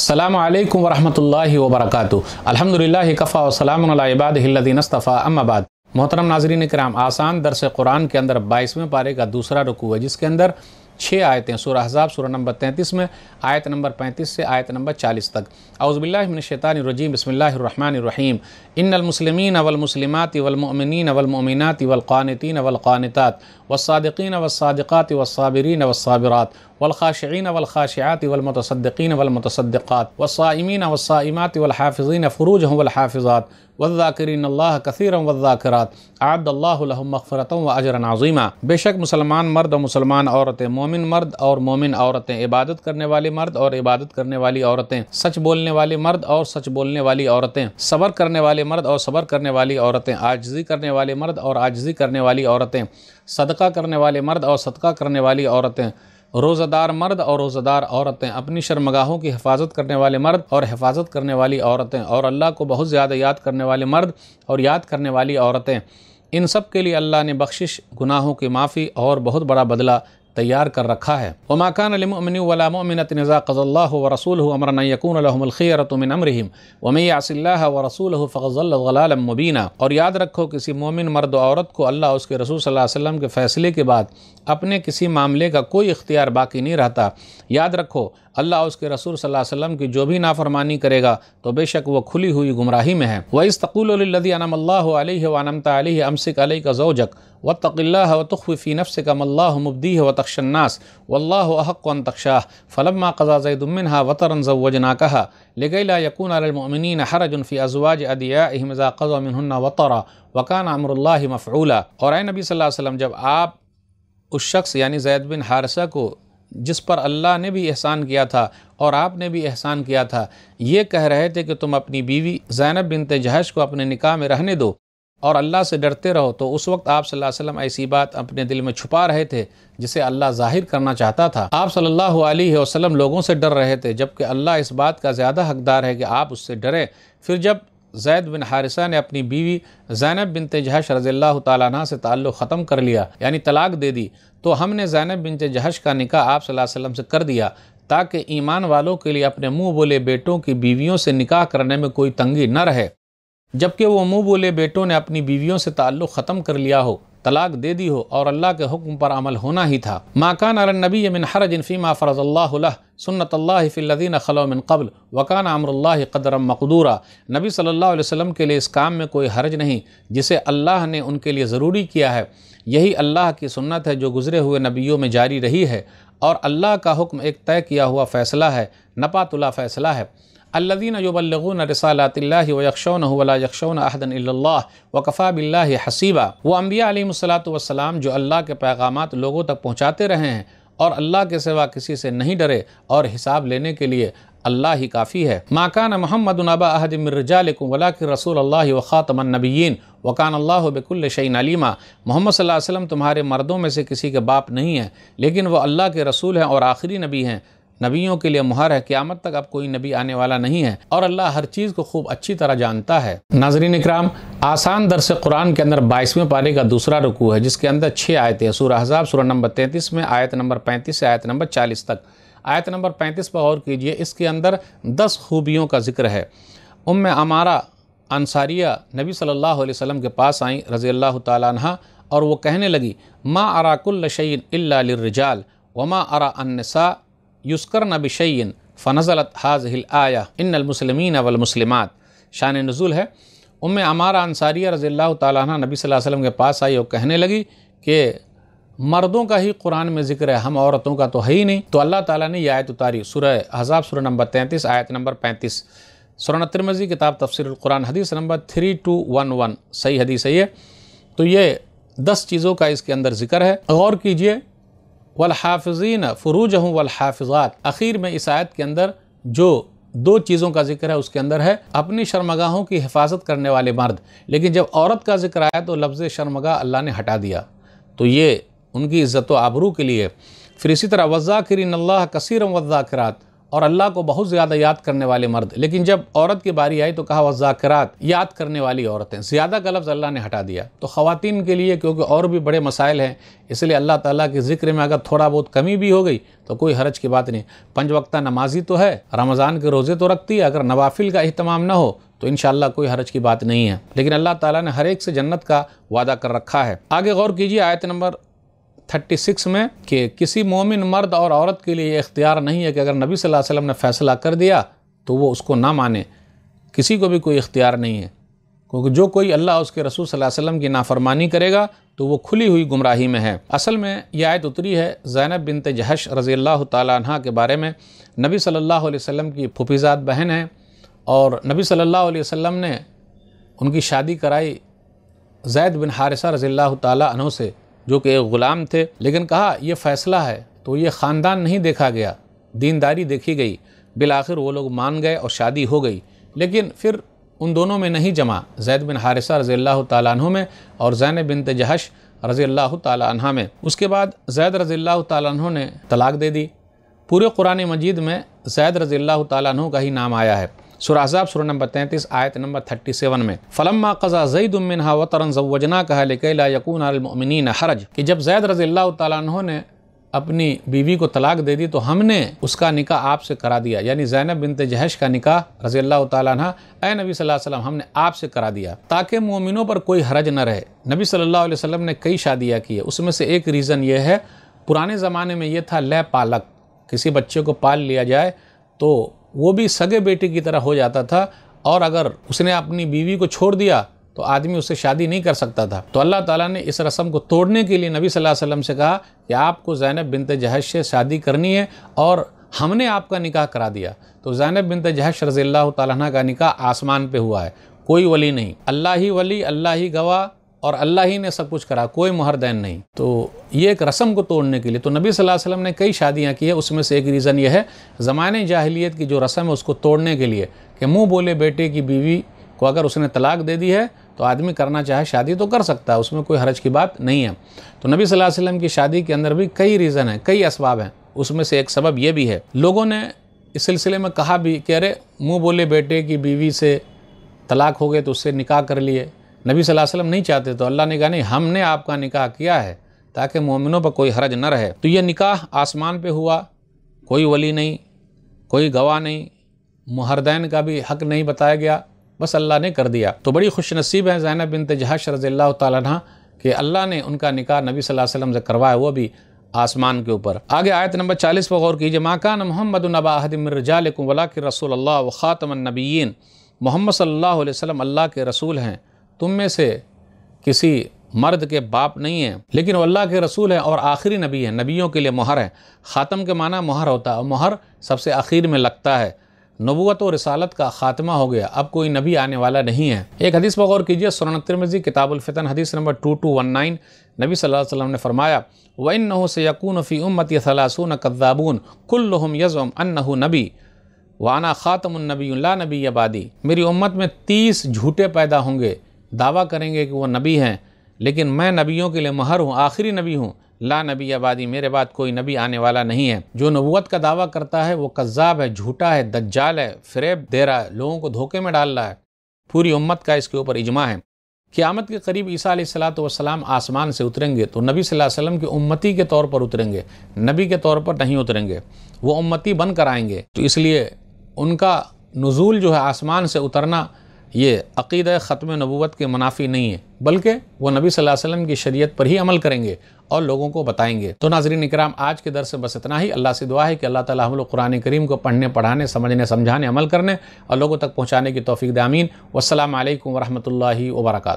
अस्सलाम वालेकुम वरहमतुल्लाहि वबरकातुहू अल्हम्दुलिल्लाह कफ़ा वसलाम इबादीनस्तफ़ा अम्माबाद मोहतरम नाजरीन कराम आसान दरस कुरान के अंदर बाईसवें पारे का दूसरा रुकू है जिसके अंदर छः आयतें, सूरह हज़ाब सूरह नंबर तैंतीस में, आयत नंबर पैंतीस से आयत नंबर चालीस तक। अउज़बिल्लिमिनशैतानरजीम बसमीम इन्नमसलमिन वलमसलिमात वलमिन वलमिनत वलक़ानतीन वलक़ानतात वसादक़ीन वसादक़ात वसाबरीन वसाबरात वलख़ाशिन वलख़ाशियात वलमतसद्दीन वलमतसद्दक़ात वसाइमीन वसाइमात वलहाफ़िज़ीन फ़ुरूज वलहाफ़ात वज़ाकरीन अल्लाह कसीरम वज़ाकरात आदल्लाफ़रत व अजर नाज़ीमा बेशक मुसलमान मर्द और मुसलमान औरतें मोमिन मर्द और मोमिन औरतें इबादत करने वाले मर्द और इबादत करने वाली औरतें सच बोलने वाले मर्द और सच बोलने वाली औरतें सबर करने वाले मर्द और सबर करने वाली औरतें आजजी करने वाले मर्द और आजजी करने वाली औरतें सदका करने वाले मर्द और सदका करने वाली औरतें रोज़ादार मर्द और रोज़ादार औरतें अपनी शर्मगाहों की हिफाजत करने वाले मर्द और हिफाजत करने वाली औरतें और अल्लाह को बहुत ज़्यादा याद करने वाले मर्द और याद करने वाली औरतें इन सब के लिए अल्लाह ने बख्शिश गुनाहों की माफ़ी और बहुत बड़ा बदला तैयार कर रखा है। वमाकान अलमिन व रसूल वमी व रसूल और याद रखो किसी मोमिन, मर्द औरत को अल्लाह उसके रसूल वसम के फ़ैसले के बाद अपने किसी मामले का कोई इख्तियार बाकी नहीं रहता। याद रखो अल्लाह उसके रसूल सल्लल्लाहु अलैहि वसल्लम की जो भी नाफरमानी करेगा तो बेशक वो खुली हुई गुमराही में है। वही तक़ुल्लदी अनमल्ला वनमता अमसिक अलई का जोजक व तक़ल्ला व तुफ़ी नफ्स का मल्ला मुबदी व तक्षन्नास वल्लाहक वन तक्षाह फ़लम्मा कज़ा जैदमिनहा वतरन जवजना कहा लगैला यकून अलमिन हरजनफ़ी अजवाज अदिया अहमज़ा कज़मिन वतरा। वकान अमरल्ला मफ़ूला और नबी वसल्लम, जब आप उस शख्स यानी जैद बिन हारसा को जिस पर अल्लाह ने भी एहसान किया था और आपने भी एहसान किया था। ये कह रहे थे कि तुम अपनी बीवी जैनब बिन जहश को अपने निकाह में रहने दो और अल्लाह से डरते रहो। तो उस वक्त आप सल्लल्लाहु अलैहि वसल्लम ऐसी बात अपने दिल में छुपा रहे थे जिसे अल्लाह ज़ाहिर करना चाहता था। आप सल्लल्लाहु अलैहि वसल्लम लोगों से डर रहे थे जबकि अल्लाह इस बात का ज़्यादा हकदार है कि आप उससे डरें। फिर जब जैद बिन हारिसा ने अपनी बीवी जैनब बिन जहश रज़ी तह से ताल्लुक़ ख़त्म कर लिया, यानी तलाक दे दी तो हमने जैनब बिन जहश का निकाह आप वसल्लम से कर दिया, ताकि ईमान वालों के लिए अपने मुँह बोले बेटों की बीवियों से निकाह करने में कोई तंगी न रहे। जबकि वो मुँह बोले बेटों ने अपनी बीवियों से ताल्लुक़ ख़त्म कर लिया हो तलाक दे दी हो और अल्लाह के हुक्म पर अमल होना ही था। माकान नबी मिन हरज फ़ीमा फ़रज़ल्ला सुन्नत फ़िल्लिन खलो मिन कबल वकान अमरल्ला कदरम मकदूरा। नबी सल्लल्लाहु अलैहि वसल्लम के लिए इस काम में कोई हरज नहीं, जिसे अल्लाह ने उनके लिए ज़रूरी किया है। यही अल्लाह की सुन्नत है जो गुज़रे हुए नबियों में जारी रही है, और अल्लाह का हुक्म एक तय किया हुआ फ़ैसला है नपातुला फ़ैसला है। अल्लदीन युबल्लून रसालतिल्ला व यक्षौन वला यक्षौन अहदन वकफ़ा बिल्ला हसीबा वो अम्बिया वसलाम जो अल्लाह के पैगाम लोगों तक पहुँचाते रहे हैं और अल्लाह के सिवा किसी से नहीं डरे और हिसाब लेने के लिए अल्लाह ही काफ़ी है माकान महमद नबा अहद मिर्जालकुम वला के रसूल अल्लाह व ख़ातमनबीन वकान अल्लाह बिकुल शैन अलीमा मोहम्मद वसल्लम तुम्हारे मर्दों में से किसी के बाप नहीं है लेकिन वह अल्लाह के रसूल हैं और आखिरी नबी हैं नबियों के लिए मुहर है, क़्यामत तक अब कोई नबी आने वाला नहीं है। और अल्लाह हर चीज़ को खूब अच्छी तरह जानता है। नाजरीन इकराम, आसान दरस कुरान के अंदर बाईसवें पारे का दूसरा रुकू है, जिसके अंदर छः आयतें हैं। सूरह हज़ाब सूरह नंबर तैंतीस में आयत नंबर पैंतीस से आयत नंबर चालीस तक। आयत नंबर पैंतीस पर गौर कीजिए, इसके अंदर दस खूबियों का ज़िक्र है। उम अमारा अंसारिया नबी सल्लल्लाहु अलैहि वसल्लम के पास आई रज़ी अल्लाह तहा और वो कहने लगी, माँ अराकुल्ल शैन इल्लाजाल वमा अरा अन्नसा युस्कर नबिशन फ़नज़लत हाज़िल आया इनमसलमिन वलमसलिमात शान नज़ुल है उम अमारा अंसारिया रज़ी अल्लाह तह नबी वसल्लम के पास आई और कहने लगी कि मर्दों का ही कुरान में ज़िक्र है हम औरतों का तो है ही नहीं तो अल्लाह ताला ने यह आयत उतारी सुरह हज़ाब सुर नंबर तैंतीस आयत नंबर पैंतीस सुरन तिरमजी किताब तफसर कुरान हदीस number three two one one सही हदीस है ये तो ये दस चीज़ों का इसके अंदर ज़िक्र है गौर कीजिए वलहाफ़ीन फ़रूज हूँ वलहाफ़ात आखिर में इस आयत के अंदर जो दो चीज़ों का ज़िक्र है, उसके अंदर है अपनी शर्मगाहों की हिफाजत करने वाले मर्द। लेकिन जब औरत का ज़िक्र आया तो लफ्ज़ शर्मगा अल्लाह ने हटा दिया। तो ये उनकी इज़्ज़त आबरू के लिए। फिर इसी तरह, वज़ाकिरीन अल्लाह कसीरम वज़ाकरात। और अल्लाह को बहुत ज़्यादा याद करने वाले मर्द। लेकिन जब औरत की बारी आई तो कहा, वह जाकरात, याद करने वाली औरतें। ज़्यादा का लफ्ज़ अल्लाह ने हटा दिया। तो ख़वातीन के लिए, क्योंकि और भी बड़े मसाइल हैं, इसलिए अल्लाह ताला के ज़िक्र में अगर थोड़ा बहुत कमी भी हो गई तो कोई हरज की बात नहीं। पंज वक्ता नमाजी तो है, रमज़ान के रोज़े तो रखती है, अगर नवाफिल का अहतमाम ना हो तो इन कोई हरज की बात नहीं है। लेकिन अल्लाह ताला ने हर एक से जन्नत का वादा कर रखा है। आगे गौर कीजिए, आयत नंबर थर्टी सिक्स में कि किसी मोमिन मर्द और औरत के लिए इख्तियार नहीं है कि अगर नबी सल्लल्लाहु अलैहि वसल्लम ने फ़ैसला कर दिया तो वो उसको ना माने। किसी को भी कोई इख्तियार नहीं है। क्योंकि जो कोई अल्लाह उसके रसूल सल्लल्लाहु अलैहि वसल्लम की नाफरमानी करेगा तो वो खुली हुई गुमराही में है। असल में यह आयत उतरी है जैनब बिनत जहश रज़ी अल्लाह तह के बारे में। नबी सल्लल्लाहु अलैहि वसल्लम की फुफीज़ात बहन है और नबी सल्लल्लाहु अलैहि वसल्लम ने उनकी शादी कराई जैद बिन हारिसा रज़ी अल्लाह तु से। जो कि एक ग़ुलाम थे, लेकिन कहा यह फ़ैसला है। तो ये ख़ानदान नहीं देखा गया। दीनदारी देखी गई। बिल आखिर वो लोग मान गए और शादी हो गई। लेकिन फिर उन दोनों में नहीं जमा। जैद बिन हारिसा रज़ी अल्लाह तु में और जैन बिन तजहश रज़ी अल्लाह तह में। उसके बाद जैद रज़ी अल्लाह तु ने तलाक दे दी। पूरे कुरान मजीद में जैद रज़ी अल्लाह तु का ही नाम आया है। सुराजाब सुर नंबर तैंतीस, आयत नंबर थर्टी सेवन में, फलम्मा कज़ा जईद उमिनहा वतरन जवजना कहा लेकिन यकून अलमिन हरज, कि जब जैद रज़ी तु ने अपनी बीवी को तलाक दे दी तो हमने उसका निकाह आपसे करा दिया। यानी जैनब बिनत जहश का निकाह रज़ी अल्लाह तह नबी वसल्लम, हमने आपसे करा दिया। ताकि मोमिनों पर कोई हरज न रहे। नबी सल्लल्लाहु अलैहि वसल्लम ने कई शादियाँ की है। उसमें से एक रीज़न ये है, पुराने ज़माने में ये था, लय पालक। किसी बच्चे को पाल लिया जाए तो वो भी सगे बेटे की तरह हो जाता था और अगर उसने अपनी बीवी को छोड़ दिया तो आदमी उससे शादी नहीं कर सकता था। तो अल्लाह ताला ने इस रस्म को तोड़ने के लिए नबी सल्लल्लाहु अलैहि वसल्लम से कहा कि आपको जैनब बिनत जहश से शादी करनी है और हमने आपका निकाह करा दिया। तो जैनब बिनत जहश रज़ी अल्लाह का निकाह आसमान पर हुआ है, कोई वली नहीं। अल्लाह ही वली, अल्लाह ही गवाह और अल्लाह ही ने सब कुछ करा, कोई मुहरदैन नहीं। तो ये एक रस्म को तोड़ने के लिए तो नबी सल्लल्लाहु अलैहि वसल्लम ने कई शादियाँ की है, उसमें से एक रीज़न यह है, ज़माने जाहिलियत की जो रस्म है उसको तोड़ने के लिए कि मुँह बोले बेटे की बीवी को अगर उसने तलाक दे दी है तो आदमी करना चाहे, शादी तो कर सकता है, उसमें कोई हरज की बात नहीं है। तो नबी सल्लल्लाहु अलैहि वसल्लम की शादी के अंदर भी कई रीज़न हैं, कई इसबाब हैं, उसमें से एक सबब ये भी है। लोगों ने इस सिलसिले में कहा भी कि अरे, मुँह बोले बेटे की बीवी से तलाक हो गए तो उससे निकाह कर लिए। नबी सल्लल्लाहु अलैहि वसल्लम नहीं चाहते तो अल्लाह ने कहा, नहीं, हमने आपका निकाह किया है, ताकि मोमिनों पर कोई हरज न रहे। तो ये निकाह आसमान पे हुआ, कोई वली नहीं, कोई गवाह नहीं, मुहरदैन का भी हक नहीं बताया गया, बस अल्लाह ने कर दिया। तो बड़ी खुश नसीब है जैनब बिन तजहश रज़ी अल्लाह कि अल्लाह ने उनका निकाह नबी सल्लल्लाहु अलैहि वसल्लम से करवाया, वो भी आसमान के ऊपर। आगे आयत नंबर चालीस पर गौर कीजिए माकान मोहम्मद नबाहदमिरजालकुम वला के रसूल अल्लाह ख़ातमनबीन मोहम्मद सल्लल्लाहु अलैहि वसल्लम अल्लाह के रसूल हैं। तुम में से किसी मर्द के बाप नहीं है, लेकिन वो अल्लाह के रसूल हैं और आखिरी नबी है, नबियों के लिए मोहर है। ख़ातम के माना मोहर होता है मोहर सबसे आखिर में लगता है। नबूत और रसालत का ख़ात्मा हो गया, अब कोई नबी आने वाला नहीं है। एक हदीस पर गौर कीजिए सुरन तिरमजी किताबुलफ़ितन हदीस number two two one nine नबी सल्लल्लाहु अलैहि वसल्लम ने फरमाया वन नहो से यकून फ़ी उम्मत सलासून कद्दाबून, कुल्लुहुम यज़म अन्नहु नबी, वाना ख़ातमनबी नबी आबादी मेरी उम्मत में तीस झूठे पैदा होंगे। दावा करेंगे कि वो नबी हैं, लेकिन मैं नबियों के लिए महर हूँ, आखिरी नबी हूँ। ला नबी आबादी, मेरे बाद कोई नबी आने वाला नहीं है। जो नबूत का दावा करता है, वो कज्जाब है, झूठा है, दज्जाल है, फ्रेब दे रहा है, लोगों को धोखे में डाल रहा है। पूरी उम्मत का इसके ऊपर इजमा है। क़्यामत के करीब ईसा सलाम आसमान से उतरेंगे तो नबी वसल्लम की उम्मती के तौर पर उतरेंगे। नबी के तौर पर नहीं उतरेंगे, वो उम्मती बन कर आएँगे। तो इसलिए उनका नज़ूल जो है, आसमान से उतरना ये अकीद ख़त्म नबूत के मुनाफी नहीं है, बल्कि वो नबी सल्लल्लाहु की शरीयत पर ही अमल करेंगे और लोगों को बताएँगे। तो नाजरीन इकराम, आज के दर से बस इतना ही। अल्लाह से दुआ है कि अल्लाह ताला हम लोग कुरान करीम को पढ़ने, पढ़ाने, समझने, समझाने, अमल करने और लोगों तक पहुँचाने की तोफ़ी दामीन वसलम वरहमल वर्का